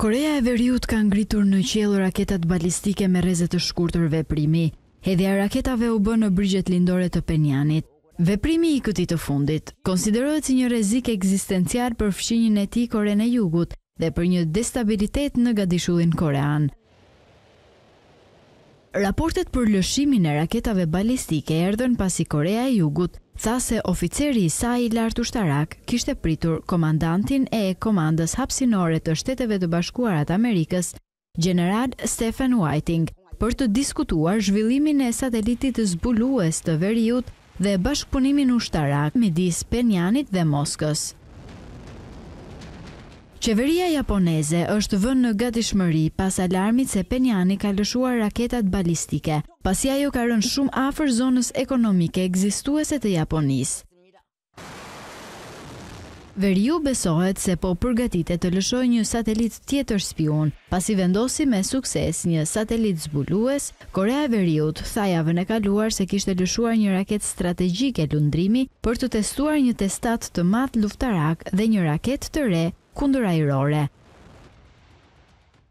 Koreja e Veriut ka ngritur në qiell raketat balistike me rreze të shkurtër veprimi. Hedhja e raketave u bë në brigjet lindore të Penianit. Veprimi i këtij të fundit, konsiderohet si një rrezik ekzistencial për fqinjin e tij Korenë e Jugut dhe për një destabilitet në gadishullin korean. Raportet për lëshimin e raketave balistike erdhën pasi Koreja e Jugut tha se oficeri i saj i lartë ushtarak kishte pritur komandantin e Komandës Hapësinore të Shteteve të Bashkuara të Amerikës, gjeneral Stephen Whiting, për të diskutuar zhvillimin e satelitit zbulues të veriut dhe bashkëpunimin ushtarak midis Penianit dhe Moskës. Qeveria japoneze është vënë në gatishmëri pas alarmit se Peniani ka lëshuar raketat balistike, pasi ajo ka rënë shumë afër zonës ekonomike ekzistuese të Japonisë. Veriu besohet se po përgatitet të lëshojë një satelit tjetër spiun, pasi vendosi me sukses një satelit zbulues, Korea e Veriut tha javën e kaluar se kishte lëshuar një raketë strategjike lundrimi për të testuar një testatë të madh luftarak dhe një raketë të re kundërajrore.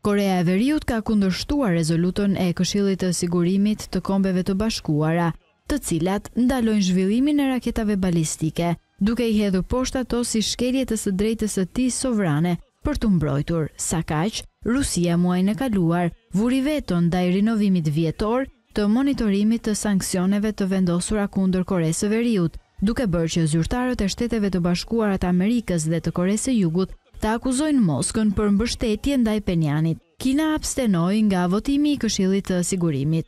Korea e Veriut ka kundërshtuar rezolutën e Këshillit të Sigurimit të Kombeve të Bashkuara, të cilat ndalojnë zhvillimin e raketave balistike, duke i hedhur poshtë ato si shkelje të së drejtës së tij sovrane për t'u mbrojtur, sakaq Rusia muajin e kaluar vuri veton ndaj rinovimit vjetor të monitorimit të sanksioneve të vendosura kundër Koresë së Veriut, duke bërë që zyrtarët e Shteteve të Bashkuara të Amerikës dhe të Koresë së Jugut të akuzojnë Moskën për mbështetje ndaj Penianit. Kina abstenoi nga votimi i Këshillit të Sigurimit.